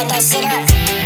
light that shit up.